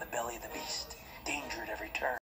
the belly of the beast, danger at every turn.